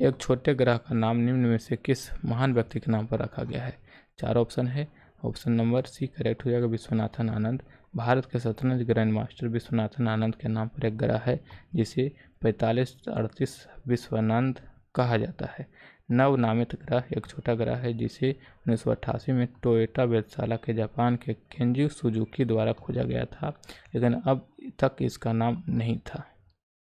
एक छोटे ग्रह का नाम निम्न में से किस महान व्यक्ति के नाम पर रखा गया है? चार ऑप्शन है। ऑप्शन नंबर सी, करेक्ट हो जाएगा विश्वनाथन आनंद। भारत के शतरंज ग्रैंड मास्टर विश्वनाथन आनंद के नाम पर एक ग्रह है, जिसे पैंतालीस अड़तीस विश्वानंद कहा जाता है। नव नामित ग्रह एक छोटा ग्रह है, जिसे उन्नीस सौ अट्ठासी में टोयोटा वेधशाला के जापान के केंजी सुजुकी द्वारा खोजा गया था, लेकिन अब तक इसका नाम नहीं था।